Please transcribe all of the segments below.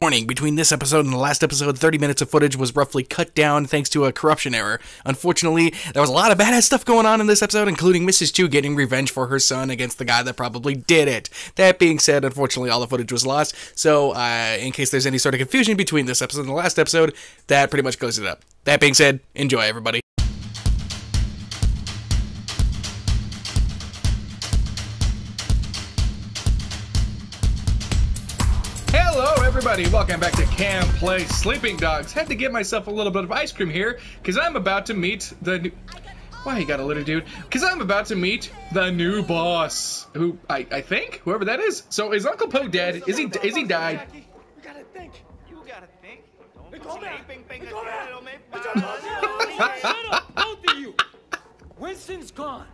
Warning, between this episode and the last episode, 30 minutes of footage was roughly cut down thanks to a corruption error. Unfortunately, there was a lot of badass stuff going on in this episode, including Mrs. Chu getting revenge for her son against the guy that probably did it. That being said, unfortunately, all the footage was lost, so uh, in case there's any sort of confusion between this episode and the last episode, that pretty much closes it up. That being said, enjoy, everybody. Everybody. Welcome back to Cam Play Sleeping Dogs. Had to get myself a little bit of ice cream here because I'm about to meet the. New... Why you got a little dude? Because I'm about to meet the new boss, who I, I think whoever that is. So is Uncle Po dead? Is he is he died? We gotta think. You gotta think. Don't Come back. sleeping, Come finger, back. little man. Shut up, both of you. Winston's gone.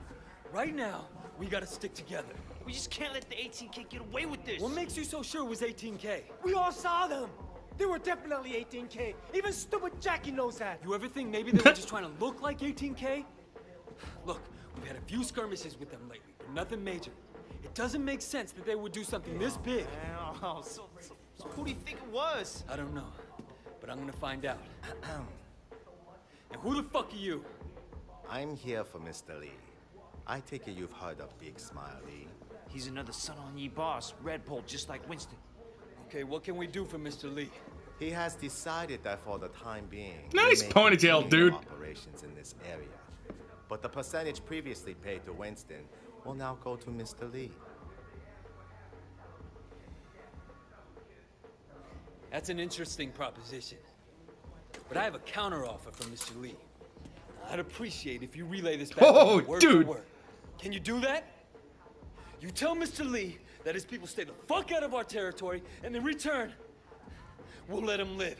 Right now, we gotta stick together. We just can't let the 18K get away with this. What makes you so sure it was 18K? We all saw them. They were definitely 18K. Even stupid Jackie knows that. You ever think maybe they were just trying to look like 18K? Look, we've had a few skirmishes with them lately, but nothing major. It doesn't make sense that they would do something this big. Oh, so, so, so who do you think it was? I don't know, but I'm gonna find out. and who the fuck are you? I'm here for Mr. Lee. I take it you've heard of Big Smile Lee. He's another Sun On Yee boss, red pole, just like Winston. Okay, what can we do for Mr. Lee? He has decided that for the time being, he Nice may ponytail, continue dude. Operations in this area, but the percentage previously paid to Winston will now go to Mr. Lee. That's an interesting proposition. But I have a counteroffer from Mr. Lee. I'd appreciate if you relay this back to Oh, word dude. for word. Can you do that? You tell Mr. Lee that his people stay the fuck out of our territory, and in return, we'll let him live.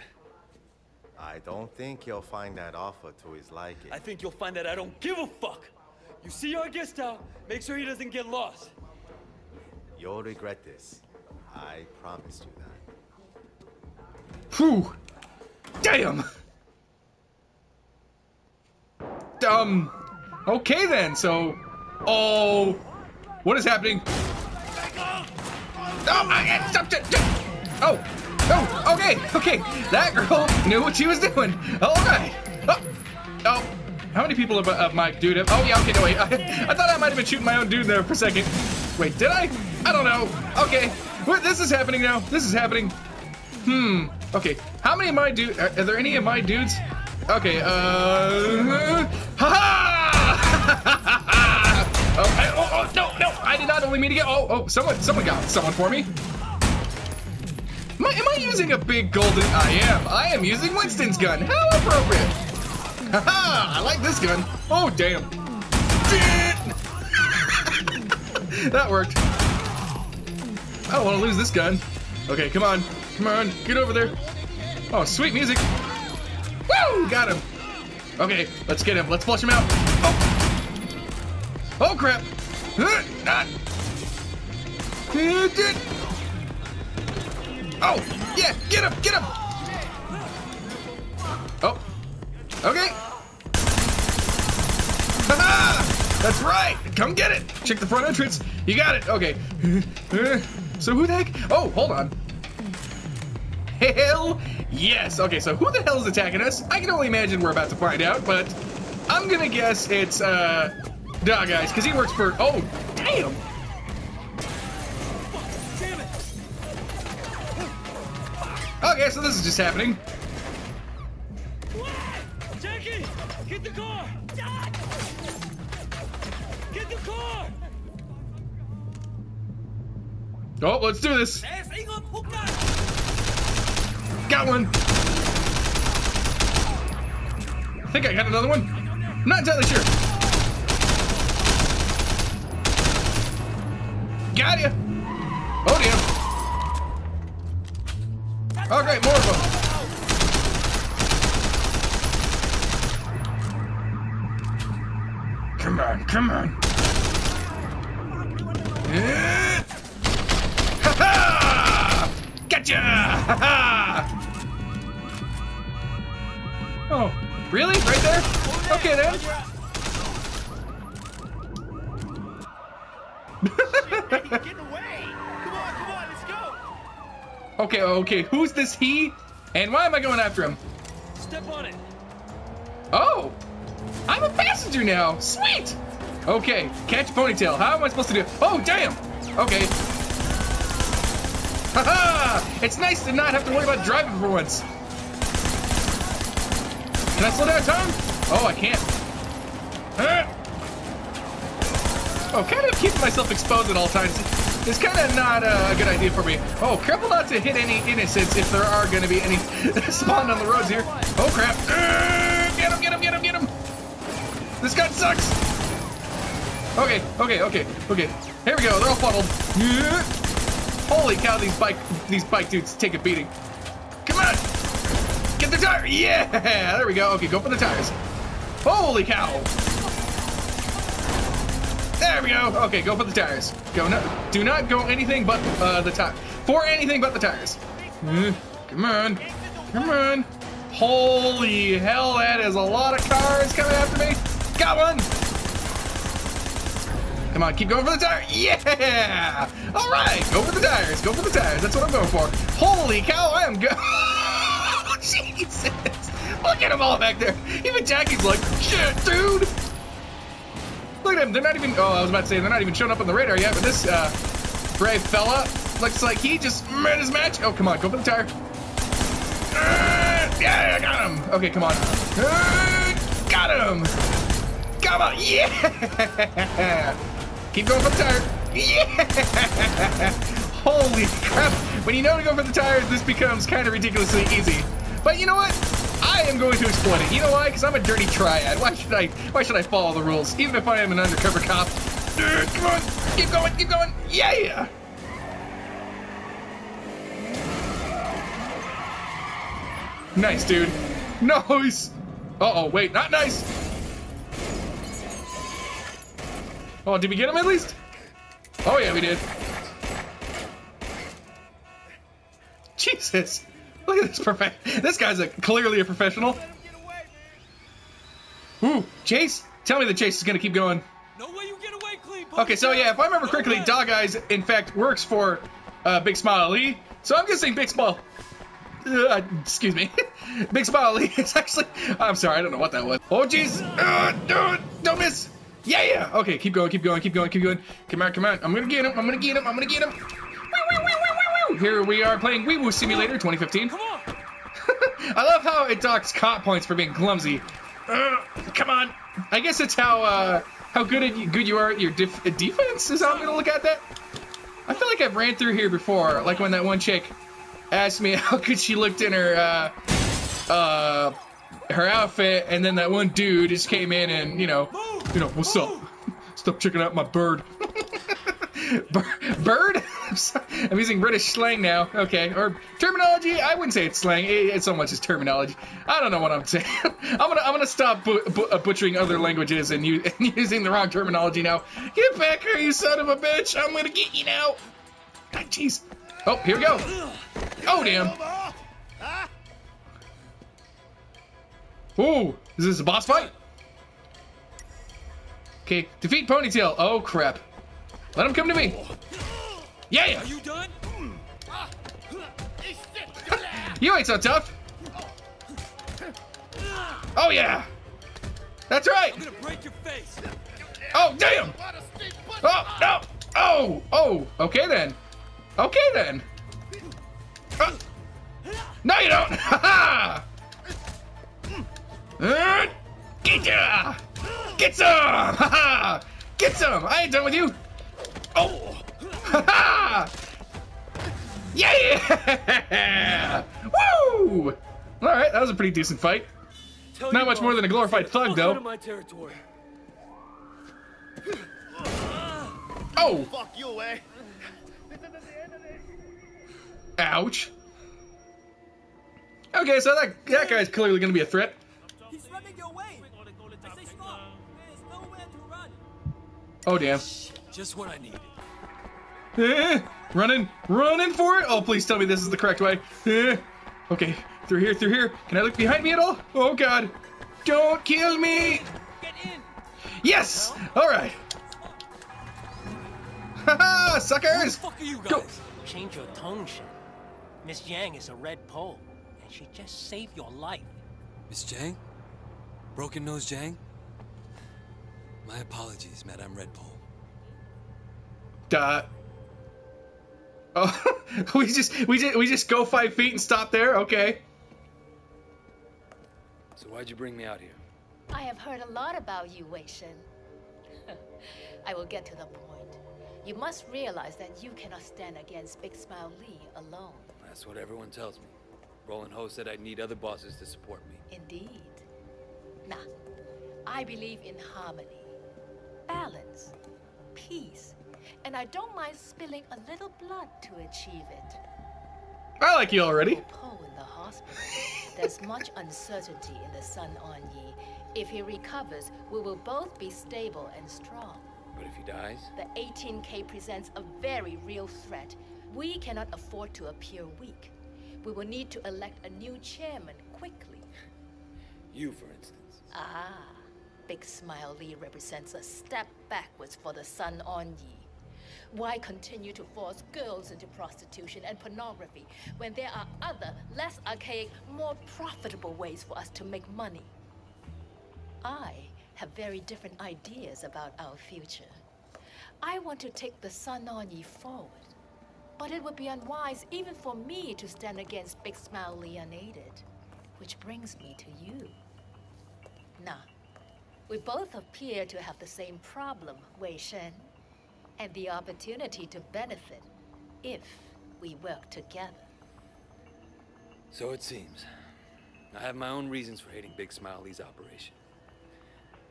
I don't think you'll find that offer to his liking. I think you'll find that I don't give a fuck. You see our guest out, make sure he doesn't get lost. You'll regret this. I promise you that. Whew. Damn. Um. Okay then. So. Oh. What is happening? Oh, I, stop it. Oh. Oh. Okay. Okay. That girl knew what she was doing. All right. Oh. oh. How many people have, have my dude? Have, oh yeah. Okay. No wait. I, I thought I might have been shooting my own dude there for a second. Wait. Did I? I don't know. Okay. What? This is happening now. This is happening. Hmm. Okay. How many of my dudes? Are, are there any of my dudes? Okay. Uh. Ha Only mean to get. Oh, oh! Someone, someone got someone for me. Am I, am I using a big golden? I am. I am using Winston's gun. How appropriate! Ha ha! I like this gun. Oh damn! that worked. I don't want to lose this gun. Okay, come on. Come on. Get over there. Oh, sweet music. Woo! Got him. Okay, let's get him. Let's flush him out. Oh, oh crap. Not. Oh, yeah. Get him. Get him. Oh. Okay. That's right. Come get it. Check the front entrance. You got it. Okay. So who the heck? Oh, hold on. Hell yes. Okay, so who the hell is attacking us? I can only imagine we're about to find out, but I'm gonna guess it's uh Dog Eyes, because he works for oh damn. Damn Okay, so this is just happening. Jackie! Get the car! Get the car! Oh, let's do this. Got one. I think I got another one. I'm not entirely sure. Got ya. Oh damn. Oh great, more of them. Come on, come on. Ha ha! Gotcha! Ha ha! Oh, really? Right there? Okay then. Hey, get away! Come on, come on, let's go! Okay, okay, who's this he? And why am I going after him? Step on it. Oh, I'm a passenger now. Sweet. Okay, catch ponytail. How am I supposed to do? it? Oh, damn. Okay. Haha! It's nice to not have to worry about driving for once. Can I slow down time? Oh, I can't. Oh, kind of keeping myself exposed at all times is kind of not uh, a good idea for me. Oh, careful not to hit any innocents if there are going to be any spawned on the roads here. Oh, crap. Uh, get him, get him, get him, get him. This gun sucks. Okay, okay, okay, okay. Here we go. They're all funneled. Holy cow, these bike these bike dudes take a beating. Come on. Get the tire. Yeah, there we go. Okay, go for the tires. Holy cow. There we go. Okay, go for the tires. Go no, do not go anything but uh, the tire. For anything but the tires. Uh, come on. Come on. Holy hell, that is a lot of cars coming after me. Got one. Come on, keep going for the tire. Yeah! All right, go for the tires. Go for the tires. That's what I'm going for. Holy cow, I am go. Jesus! Look at them all back there. Even Jackie's like, shit, dude. Look at them. They're not even. Oh, I was about to say they're not even showing up on the radar yet. But this uh, brave fella looks like he just made his match. Oh, come on, go for the tire. Uh, yeah, I got him. Okay, come on. Uh, got him. Come on. Yeah. Keep going for the tire. Yeah. Holy crap. When you know to go for the tires, this becomes kind of ridiculously easy. But you know what? I am going to exploit it. You know why? Because I'm a dirty triad. Why should I? Why should I follow the rules, even if I am an undercover cop? Uh, come on, keep going, keep going. Yeah. Nice, dude. Nice. Uh oh, wait, not nice. Oh, did we get him at least? Oh yeah, we did. Jesus. Look at this perfect. This guy's a clearly a professional. Ooh, Chase. Tell me the chase is gonna keep going. No way you get away clean. Okay, so yeah, if I remember correctly, Dog Eyes in fact works for uh, Big Smile Lee. So I'm guessing Big Smile. Uh, excuse me, Big Smile Lee is actually. I'm sorry, I don't know what that was. Oh jeez, uh, don't, don't miss. Yeah, yeah. Okay, keep going, keep going, keep going, keep going. Come on, come on. I'm gonna get him. I'm gonna get him. I'm gonna get him. Here we are playing Wee Woo Simulator 2015. Come on. I love how it docks cop points for being clumsy. Uh, come on. I guess it's how uh, how good at, good you are at your def- defense. Is how I'm gonna look at that. I feel like I've ran through here before, like when that one chick asked me how good she looked in her uh, uh, her outfit, and then that one dude just came in and you know, you know, what's up? Stop checking out my bird. Bird? I'm using British slang now. Okay, or terminology. I wouldn't say it's slang. It- It's so much as terminology. I don't know what I'm saying. I'm gonna I'm gonna stop bu- bu- uh, butchering other languages and, and using the wrong terminology now. Get back here, you son of a bitch! I'm gonna get you now. Ah, Jeez. Oh, here we go. Oh damn. Ooh, is this a boss fight? Okay, defeat Ponytail. Oh crap. Let him come to me. Yeah, Are you done? you ain't so tough. Oh yeah. That's right. I'm gonna break your face. Oh damn. Oh no. Oh oh. Okay then. Okay then. Uh, no, you don't. Ha ha. Get ya. Get some. Ha ha. Get some. I ain't done with you. Oh. Ha ha. Yeah. Woo. All right, that was a pretty decent fight. Tell Not much more than a glorified thug, though. My territory. Oh. Fuck you, eh? Ouch. Okay, so that that guy's clearly gonna be a threat. He's running your way. I say stop. There's nowhere to run. Oh damn. Just what I needed. Eh, running, running for it. Oh, please tell me this is the correct way. Eh, okay, through here, through here. Can I look behind me at all? Oh god. Don't kill me. Get in. Yes. All right. Haha, Who the suckers. fuck are you guys? Go. Change your tone, Shen. Miss Jiang is a red pole, and she just saved your life. Miss Jiang? Broken Nose Jiang? My apologies, Madame Redpole. Duh. Oh, we just we just we just go five feet and stop there. Okay. So why'd you bring me out here? I have heard a lot about you, Wei Shen. I will get to the point. You must realize that you cannot stand against Big Smile Lee alone. That's what everyone tells me. Roland Ho said I'd need other bosses to support me. Indeed. Nah, I believe in harmony, balance, peace, and I don't mind spilling a little blood to achieve it. I like you already. Po in the hospital. There's much uncertainty in the Sun On Yi. If he recovers, we will both be stable and strong. But if he dies? The 18K presents a very real threat. We cannot afford to appear weak. We will need to elect a new chairman quickly. You, for instance. Ah, Big Smile Lee represents a step backwards for the Sun On Yi. Why continue to force girls into prostitution and pornography when there are other, less archaic, more profitable ways for us to make money? I have very different ideas about our future. I want to take the Sun On forward. But it would be unwise even for me to stand against Big Smile unaided. Which brings me to you. Now, we both appear to have the same problem, Wei Shen, and the opportunity to benefit if we work together. So it seems. I have my own reasons for hating Big Smile Lee's operation.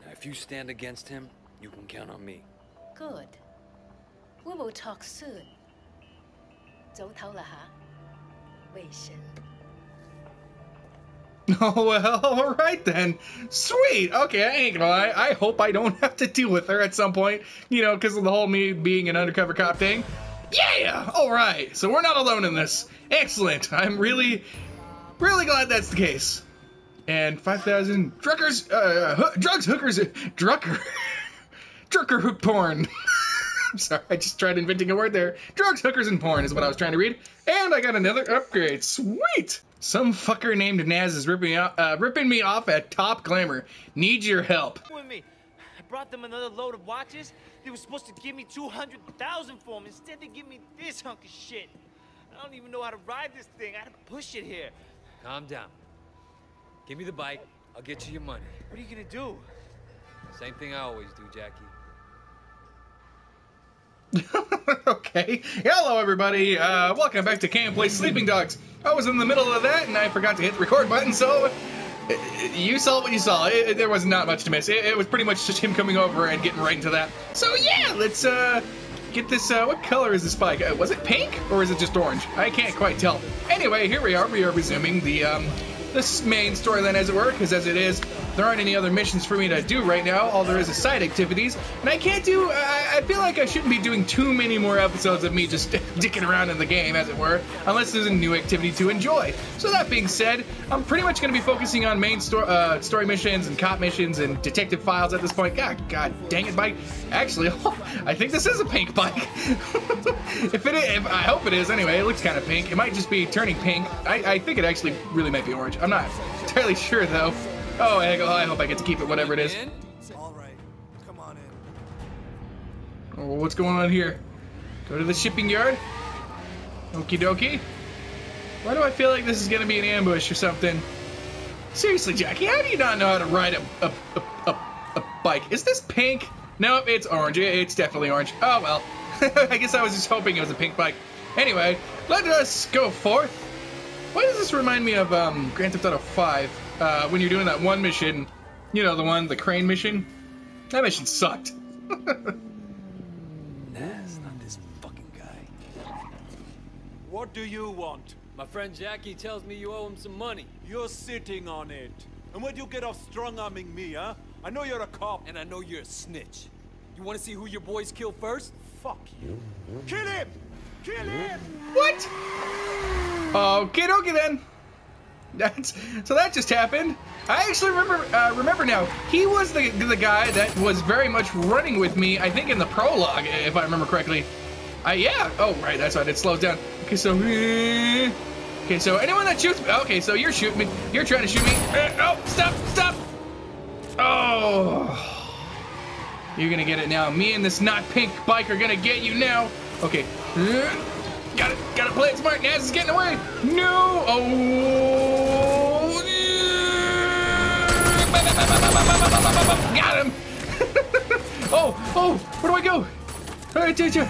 Now, if you stand against him, you can count on me. Good. We will talk soon. 走头了哈，卫生。Oh well, all right then. Sweet. Okay, I ain't gonna lie. I hope I don't have to deal with her at some point. You know, because of the whole me being an undercover cop thing. Yeah. All right. So we're not alone in this. Excellent. I'm really, really glad that's the case. And five thousand druckers, uh, hoo- drugs, hookers, drucker, drucker hook porn. I'm sorry, I just tried inventing a word there. Drugs, hookers, and porn is what I was trying to read. And I got another upgrade. Sweet! Some fucker named Naz is ripping me off, uh, ripping me off at Top Glamour. Need your help. With me. I brought them another load of watches. They were supposed to give me 200,000 for them. Instead, they give me this hunk of shit. I don't even know how to ride this thing. I had to push it here. Calm down. Give me the bike. I'll get you your money. What are you gonna do? Same thing I always do, Jackie. okay. Hello, everybody. Uh, welcome back to Cam Play Sleeping Dogs. I was in the middle of that and I forgot to hit the record button, so uh, you saw what you saw. It, it- there was not much to miss. It, it was pretty much just him coming over and getting right into that. So yeah, let's uh, get this. Uh, what color is this bike? Uh, was it pink or is it just orange? I can't quite tell. Anyway, here we are. We are resuming the um, this main storyline, as it were, because as it is, there aren't any other missions for me to do right now. All there is is side activities, and I can't do. I, I feel like I shouldn't be doing too many more episodes of me just dicking around in the game, as it were, unless there's a new activity to enjoy. So that being said, I'm pretty much going to be focusing on main sto- uh, story missions and cop missions and detective files at this point. God, God dang it, bike! Actually, I think this is a pink bike. if it is, if, I hope it is. Anyway, it looks kind of pink. It might just be turning pink. I, I think it actually really might be orange. I'm not entirely sure though. Oh, I hope I get to keep it, whatever it is. All right, come on in. Oh, what's going on here? Go to the shipping yard? Okie dokie. Why do I feel like this is gonna be an ambush or something? Seriously, Jackie, how do you not know how to ride a, a, a, a, a bike? Is this pink? Nope, it's orange. It's definitely orange. Oh well. I guess I was just hoping it was a pink bike. Anyway, let us go forth. Why does this remind me of um, Grand Theft Auto 5? Uh, when you're doing that one mission, you know, the one, the crane mission? That mission sucked. Naz, not this fucking guy. What do you want? My friend Jackie tells me you owe him some money. You're sitting on it. And where'd you get off strong-arming me, huh? I know you're a cop. And I know you're a snitch. You want to see who your boys kill first? Fuck you. Kill him! Kill him! What? Okay, dokie then. That's so that just happened. I actually remember uh, remember now. He was the the guy that was very much running with me. I think in the prologue, if I remember correctly. Uh, yeah. Oh, right. That's right. It slows down. Okay, so eh, Okay, so anyone that shoots. Okay, so you're shooting me. You're trying to shoot me. Uh, oh, stop, stop. Oh. You're gonna get it now. Me and this not pink bike are gonna get you now. Okay. Uh, Got it. gotta play it smart. Naz is getting away. No. Oh. Got him. oh, oh. Where do I go? Right, teacher.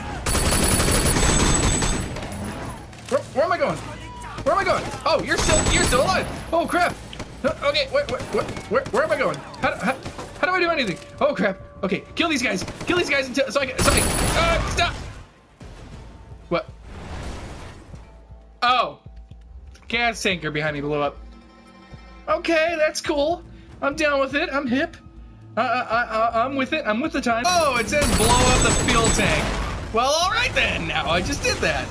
Where, where am I going? Where am I going? Oh, you're still, you're still alive. Oh crap. Uh, Okay, where, where, where, where am I going? How, how, how do I do anything? Oh crap. Okay, kill these guys. Kill these guys until so I can. So I can uh, stop. What? Oh, gas tanker behind me blew up. Okay, that's cool. I'm down with it. I'm hip. I, I, I, I'm with it. I'm with the time. Oh, it says blow up the fuel tank. Well, all right then. Now I just did that.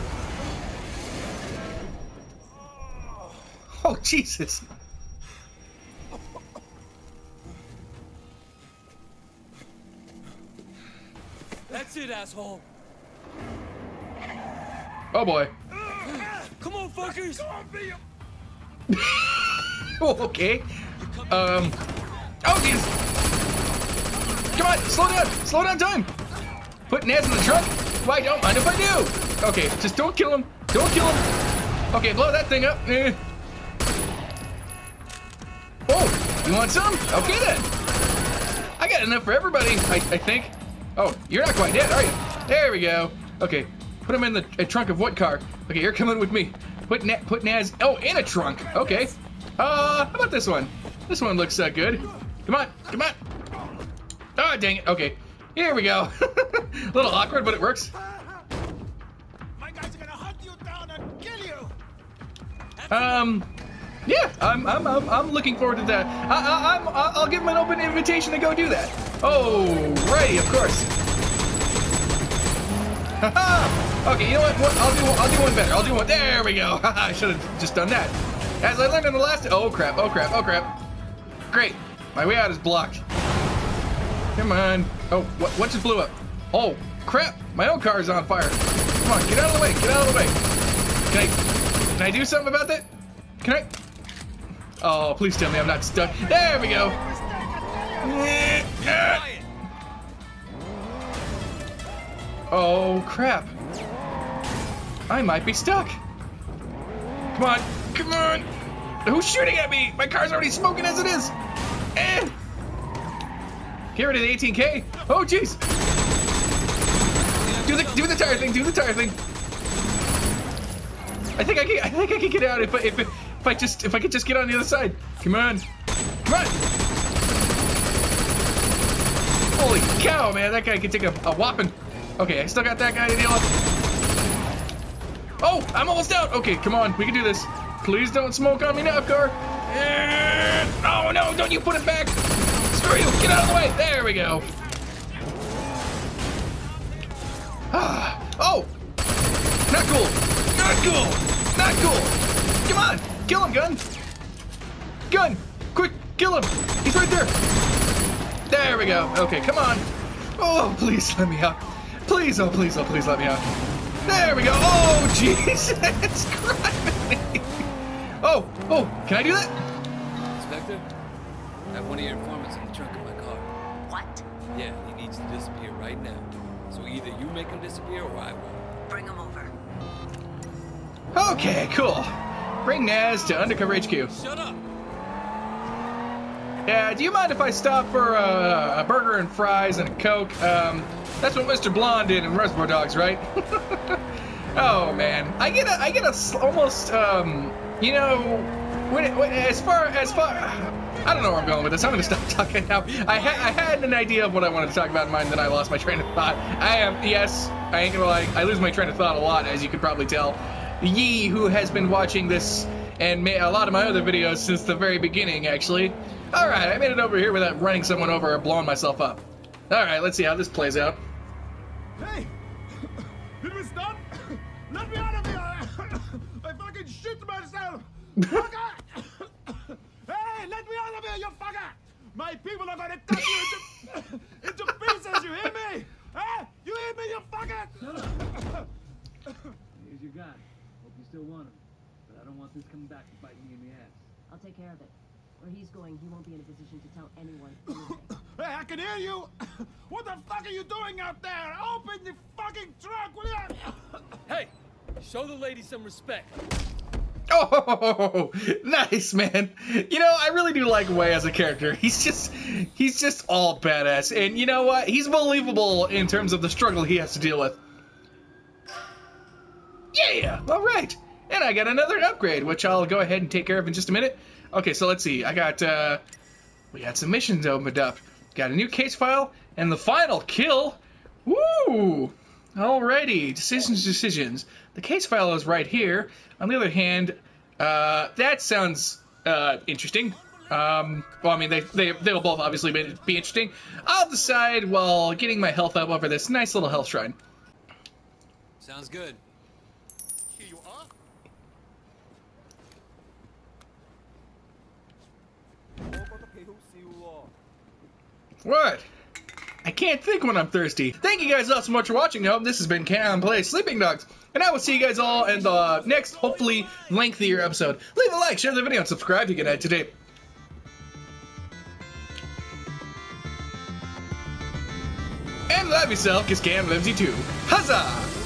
Oh Jesus. That's it, asshole. Oh boy. Come on, fuckers. Oh, okay. Um. Oh jeez. Come on, slow down. Slow down time. Put Naz in the truck. Why don't mind if I do? Okay, just don't kill him. Don't kill him. Okay, blow that thing up. Eh. Oh, you want some? Okay then. I got enough for everybody, I, I think. Oh, you're not quite dead, are you? There we go. Okay, put him in the trunk of what car? Okay, you're coming with me. Put Na put Naz. Oh, in a trunk. Okay. Uh, how about this one? This one looks uh, good. Come on, come on. Oh, dang it. Okay, here we go. a little awkward, but it works. My guys are gonna hunt you down and kill you! Um, yeah, I'm, I'm, I'm, I'm looking forward to that. I, I, I'm, I'll give him an open invitation to go do that. Oh, righty, of course. Haha. okay, you know what? what? I'll do, I'll do one better. I'll do one. There we go. I should have just done that. As I learned in the last. Oh crap! Oh crap! Oh crap! Great. My way out is blocked. Come on. Oh, what? What just blew up? Oh crap! My own car is on fire. Come on, get out of the way. Get out of the way. Can I? Can I do something about that? Can I? Oh, please tell me I'm not stuck. There we go. Oh, crap. I might be stuck. Come on. Come on. Who's shooting at me? My car's already smoking as it is. Eh. Get rid of the 18K. Oh, jeez. Do the do the tire thing. Do the tire thing. I think I can. I think I can get out if I, if if I just if I could just get on the other side. Come on. Come on. Holy cow, man! That guy can take a, a whopping. Okay, I still got that guy to deal with. Oh, I'm almost out. Okay, come on, we can do this. Please don't smoke on me now, car. Eh, Oh no! Don't you put it back. Screw you! Get out of the way. There we go. Ah. Oh! Not cool! Not cool! Not cool! Come on! Kill him, gun! Gun! Quick! Kill him! He's right there! There we go. Okay, come on. Oh, please let me out. Please, oh, please, oh, please let me out. There we go. Oh, Jesus Christ! Oh, oh, can I do that? Inspector, I have one of your informants either you make him disappear or I will. Bring him over. Okay, cool. Bring Naz to Undercover HQ. Shut up. Yeah, do you mind if I stop for uh, a burger and fries and a Coke? Um, that's what Mr. Blonde did in Reservoir Dogs, right? oh man, I get a, I get a s- almost, um, you know, when, it, when as far as far, I don't know where I'm going with this. I'm gonna stop talking now. I had I had an idea of what I wanted to talk about in mind, then I lost my train of thought. I am yes, I ain't gonna lie, I lose my train of thought a lot, as you could probably tell. Yee, who has been watching this and a lot of my other videos since the very beginning, actually. All right, I made it over here without running someone over or blowing myself up. All right, let's see how this plays out. Hey! Did we stop? Let me out of here! I fucking shit myself! Fucker! hey, let me out of here, you fucker! My people are gonna cut you into, into pieces, you hear me? Huh? You hear me, you fucker? Here's your guy. Hope you still want him. But I don't want this coming back to bite me in the ass. I'll take care of it. Where he's going, he won't be in a position to tell anyone anything. Hey, I can hear you. What the fuck are you doing out there? Open the fucking trunk, will you? Hey, show the lady some respect. Oh, nice, man. You know, I really do like Wei as a character. He's just, he's just all badass. And you know what? He's believable in terms of the struggle he has to deal with. Yeah, all right. And I got another upgrade, which I'll go ahead and take care of in just a minute. Okay, so let's see. I got, uh, we got some missions opened up. Got a new case file and the final kill. Woo! Alrighty, decisions, decisions. The case file is right here. On the other hand, uh, that sounds uh, interesting. Um, well, I mean, they, they, they'll both obviously be, be interesting. I'll decide while getting my health up over this nice little health shrine. Sounds good. Here you are. What? I can't think when I'm thirsty. Thank you guys all so much for watching. I hope this has been Cam Play Sleeping Dogs. And I will see you guys all in the next, hopefully, lengthier episode. Leave a like, share the video, and subscribe if you can add today. And love yourself, because Cam loves you too. Huzzah!